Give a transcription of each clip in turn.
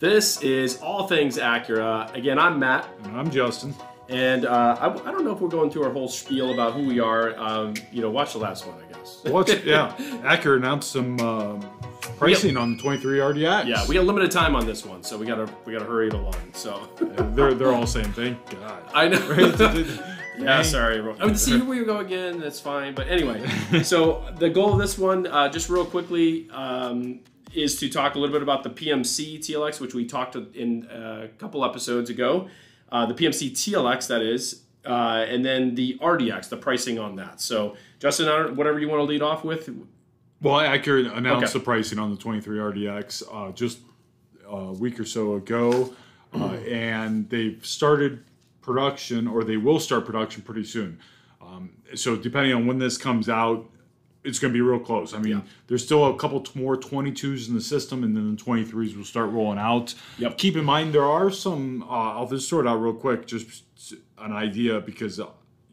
This is All Things Acura. Again, I'm Matt. And I'm Justin. And uh, I, I, don't know if we're going through our whole spiel about who we are. Um, you know, watch the last one, I guess. Watch, yeah. Acura announced some um, pricing on the 23 RDX. Yeah, we got limited time on this one, so we gotta we gotta hurry it along. So they're they're all saying thank God. I know. yeah, sorry. I mean, see, here we go again. That's fine. But anyway, so the goal of this one, uh, just real quickly, um, is to talk a little bit about the PMC TLX, which we talked in a couple episodes ago. Uh, the PMC TLX, that is, uh, and then the RDX, the pricing on that. So, Justin, whatever you want to lead off with. Well, Acura announced okay. the pricing on the 23 RDX uh, just a week or so ago, uh, and they've started production, or they will start production pretty soon. Um, so, depending on when this comes out, it's going to be real close. I mean, yeah. there's still a couple more 22s in the system, and then the 23s will start rolling out. Yep. Keep in mind there are some. Uh, I'll just sort out real quick, just an idea because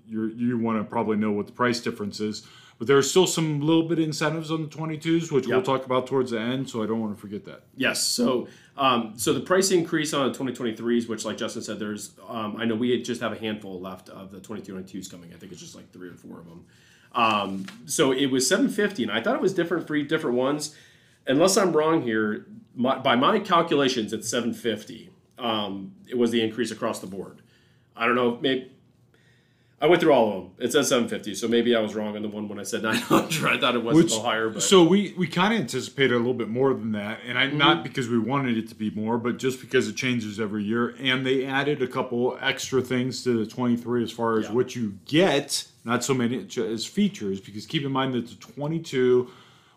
you you want to probably know what the price difference is. But there are still some little bit incentives on the 22s, which yep. we'll talk about towards the end. So I don't want to forget that. Yes. So um, so the price increase on the 2023s, which like Justin said, there's um, I know we just have a handful left of the 2022s coming. I think it's just like three or four of them. Um, so it was 750, and I thought it was different for different ones. Unless I'm wrong here, my, by my calculations, it's 750. Um, it was the increase across the board. I don't know, maybe I went through all of them. It says 750, so maybe I was wrong on the one when I said 900. I thought it was Which, a little higher. But. So we, we kind of anticipated a little bit more than that, and I, mm-hmm. not because we wanted it to be more, but just because it changes every year. And they added a couple extra things to the 23 as far as yeah. what you get, not so many as features. Because keep in mind that the 22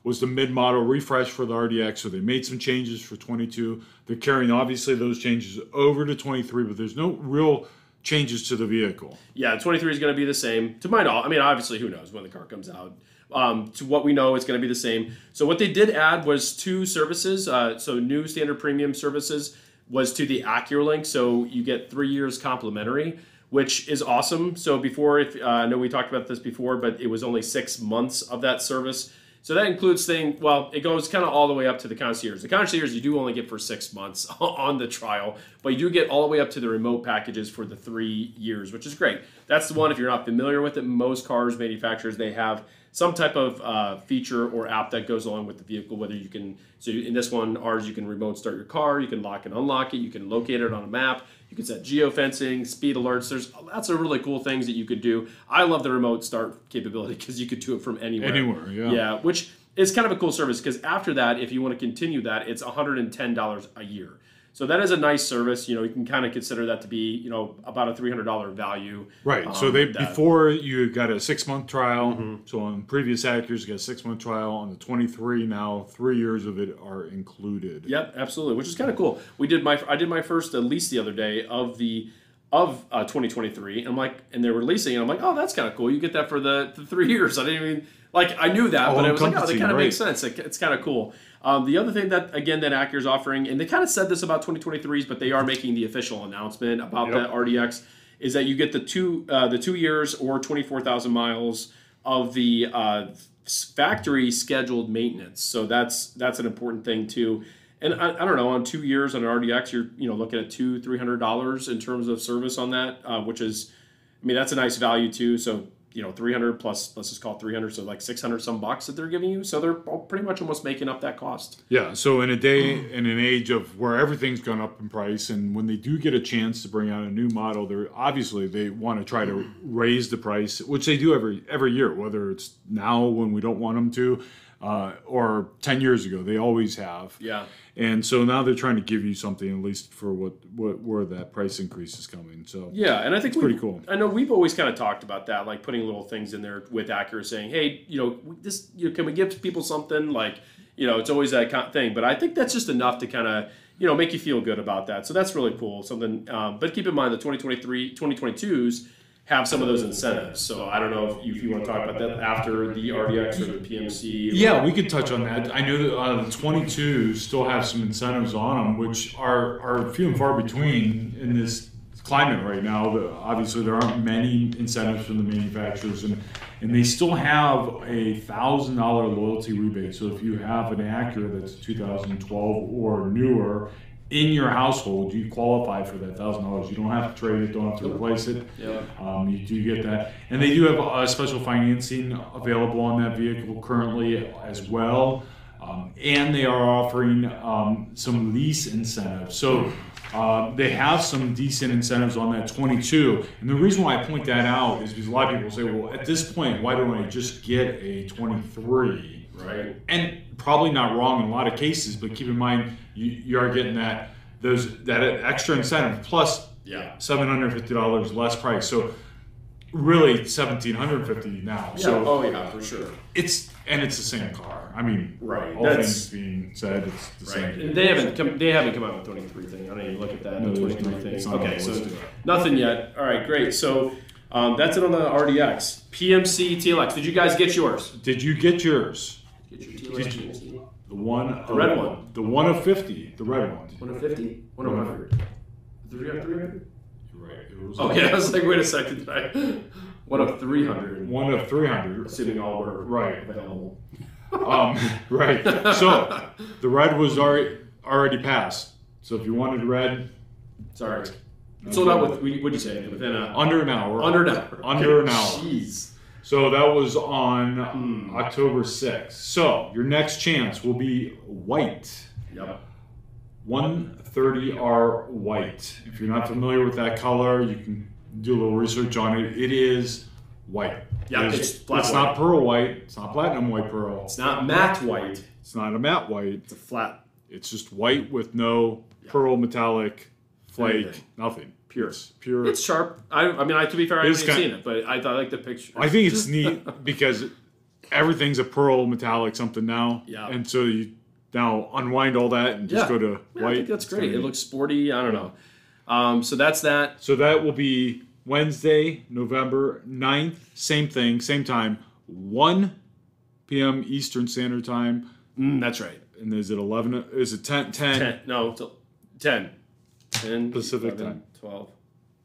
was the mid-model refresh for the RDX, so they made some changes for 22. They're carrying obviously those changes over to 23, but there's no real changes to the vehicle. Yeah, 23 is going to be the same. To my knowledge, I mean, obviously, who knows when the car comes out. Um, to what we know, it's going to be the same. So what they did add was two services. Uh, so new standard premium services was to the AcuraLink. So you get three years complimentary, which is awesome. So before, if uh, I know we talked about this before, but it was only six months of that service. So that includes thing. Well, it goes kind of all the way up to the concierge. The concierge you do only get for six months on the trial, but you do get all the way up to the remote packages for the three years, which is great. That's the one. If you're not familiar with it, most cars manufacturers they have some type of uh, feature or app that goes along with the vehicle. Whether you can, so in this one, ours, you can remote start your car, you can lock and unlock it, you can locate it on a map, you can set geofencing, speed alerts. There's lots of really cool things that you could do. I love the remote start capability because you could do it from anywhere. Anywhere, yeah. Yeah, which is kind of a cool service because after that, if you want to continue that, it's $110 a year. So that is a nice service. You know, you can kind of consider that to be, you know, about a three hundred dollar value. Right. Um, so they that, before you got a six month trial. Mm-hmm. So on previous Acuras, you got a six month trial. On the twenty three now, three years of it are included. Yep, absolutely, which is kind of cool. We did my I did my first at least the other day of the of uh, 2023. I'm like, and they're releasing, and I'm like, oh, that's kind of cool. You get that for the, the three years. I didn't even like I knew that, oh, but I was like, oh, that kind of makes sense. it's kind of cool. Um, the other thing that again that Acura is offering, and they kind of said this about 2023s, but they are making the official announcement about yep. that RDX, is that you get the two uh, the two years or 24,000 miles of the uh, factory scheduled maintenance. So that's that's an important thing too. And I, I, don't know on two years on an RDX, you're you know looking at two three hundred dollars in terms of service on that, uh, which is, I mean that's a nice value too. So you know 300 plus let's just call it 300 so like 600 some bucks that they're giving you so they're pretty much almost making up that cost yeah so in a day in an age of where everything's gone up in price and when they do get a chance to bring out a new model they're obviously they want to try to raise the price which they do every every year whether it's now when we don't want them to uh, or 10 years ago they always have yeah and so now they're trying to give you something at least for what, what where that price increase is coming. So yeah, and I think it's pretty cool. I know we've always kind of talked about that, like putting little things in there with Acura, saying, hey, you know, this you know, can we give people something like you know, it's always that kind of thing. But I think that's just enough to kind of you know make you feel good about that. So that's really cool. Something, um, but keep in mind the 2023 2022s have some of those incentives. So I don't know if you, if you want to talk about that after the RDX or the PMC. Yeah, we could touch on that. I know that uh, the 22 still have some incentives on them, which are, are few and far between in this climate right now. Obviously, there aren't many incentives from the manufacturers, and and they still have a thousand dollar loyalty rebate. So if you have an Acura that's 2012 or newer in your household, you qualify for that thousand dollars. You don't have to trade it, don't have to replace it. Yeah. Um, you do get that, and they do have a special financing available on that vehicle currently as well, um, and they are offering um, some lease incentives. So. Uh, they have some decent incentives on that 22, and the reason why I point that out is because a lot of people say, "Well, at this point, why don't I just get a 23?" Right. and probably not wrong in a lot of cases, but keep in mind you, you are getting that those that extra incentive plus Yeah. seven hundred fifty dollars less price. So really seventeen hundred fifty now. So oh yeah, for sure. it's and it's the same car. I mean, Right, All that's- things being said, it's the Right. same. And they haven't come. They haven't come out with twenty three thing. I don't even look at that. No, twenty three not- thing. it's not Okay, so nothing yet. All right, great. So um, that's it on the RDX. PMC TLX. Did you guys get yours? Did you get yours? Get your TLX. Did you- The one, The red one. the one of fifty, the red one. One of fifty. One of hundred. Three hundred. You're right. It was Okay, I was like, wait a second. Did I? One of three hundred. one of three hundred. Assuming all were Right. available. Um, right. So the red was already already passed. So if you wanted red, Sorry. Sold out with. What'd you say? Within a under an hour. under an hour. Under an hour. Jeez. So that was on Hmm. October 6th. So your next chance will be white. Yep. 130R white. If you're not familiar with that color, you can do a little research on it. It is white. Yeah, It is- it's flat it's white. not pearl white. It's not platinum white pearl. It's not matte white. It's not a matte white. It's a flat. It's just white with no pearl metallic flake, Anything. nothing. Pure. It's pure. It's sharp. I, I mean, I, to be fair, I haven't kind- seen it, but I thought I like the picture. I think it's neat because everything's a pearl metallic something now. Yeah. And so you now unwind all that and just Yeah. go to Yeah, white. I think that's It's great. kinda It neat. looks sporty. I don't know. Um, so that's that. So that will be Wednesday, November 9th. Same thing, same time. 1 p.m. Eastern Standard Time. Mm, that's right. And is it 11? Is it 10? 10? 10. No, it's a- 10. 10. Pacific 11, time. 12.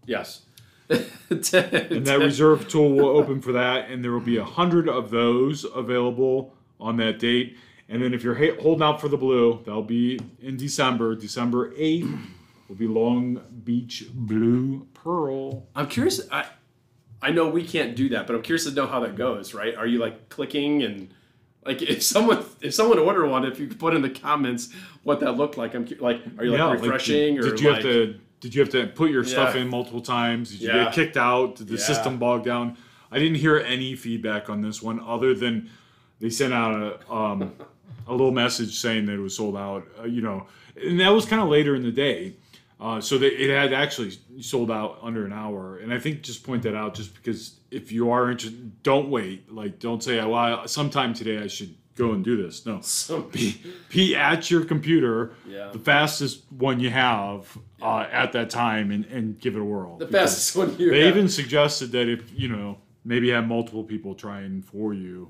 Yes. 10. And that reserve tool will open for that, and there will be a hundred of those available on that date. And then if you're ha- holding out for the blue, that'll be in December. December eighth will be Long Beach Blue Pearl. I'm curious. I, I know we can't do that, but I'm curious to know how that goes, right? Are you like clicking and like if someone if someone ordered one, if you could put in the comments what that looked like, I'm like, are you like Yeah, like, refreshing did, or did you like, have to? Did you have to put your stuff in multiple times? Did you Yeah. get kicked out? Did the Yeah. system bog down? I didn't hear any feedback on this one other than they sent out a um, a little message saying that it was sold out. Uh, you know, and that was kind of later in the day, uh, so that it had actually sold out under an hour. And I think just point that out just because if you are interested, don't wait. Like, don't say, "Well, sometime today I should go and do this." No, Some- be, be at your computer, Yeah. the fastest one you have uh, at that time, and, and give it a whirl. the fastest one you They have. even suggested that if you know maybe have multiple people trying for you,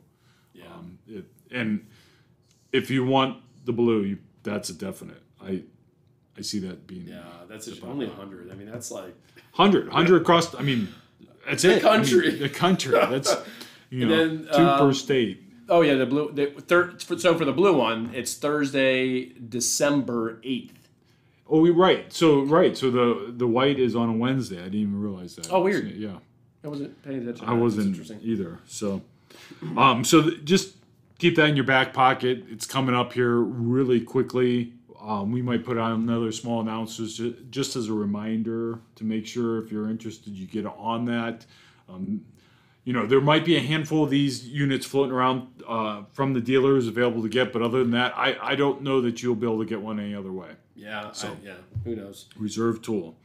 yeah. um, it, and if you want the blue, you, that's a definite. I I see that being yeah, that's only 100. I mean, that's like hundred hundred across. I mean, that's it. I mean, country. the country. That's you know then, two um, per state. Oh yeah, the blue. The third. So for the blue one, it's Thursday, December eighth. Oh, we right. So right. So the the white is on a Wednesday. I didn't even realize that. Oh, weird. Yeah. I wasn't paying attention. I wasn't either. So, um, so th- just keep that in your back pocket. It's coming up here really quickly. Um, we might put on another small announcements ju- just as a reminder to make sure if you're interested, you get on that. Um, you know, there might be a handful of these units floating around uh, from the dealers available to get, but other than that, I, I don't know that you'll be able to get one any other way. Yeah. I, yeah. Who knows? Reserve tool.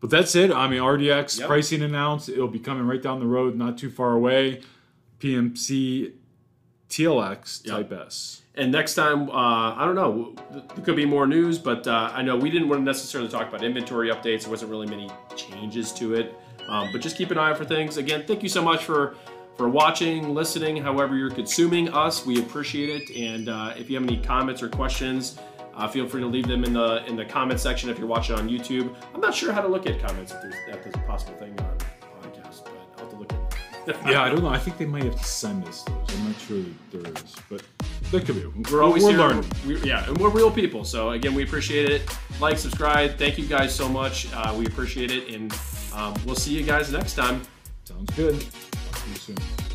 But that's it. I mean, RDX Yep. pricing announced. It'll be coming right down the road, not too far away. PMC TLX Yep. Type S. And next time, uh, I don't know. There could be more news, but uh, I know we didn't want to necessarily talk about inventory updates. There wasn't really many changes to it, um, but just keep an eye out for things. Again, thank you so much for for watching, listening, however you're consuming us. We appreciate it. And uh, if you have any comments or questions, uh, feel free to leave them in the in the comment section if you're watching on YouTube. I'm not sure how to look at comments if there's, if there's a possible thing on yeah, I don't know. I think they might have to send us those. I'm not sure that there is, but there could be. We're always we're here. learning. We, yeah, and we're real people. So again, we appreciate it. Like, subscribe. Thank you guys so much. Uh, we appreciate it, and um, we'll see you guys next time. Sounds good. Talk to you soon.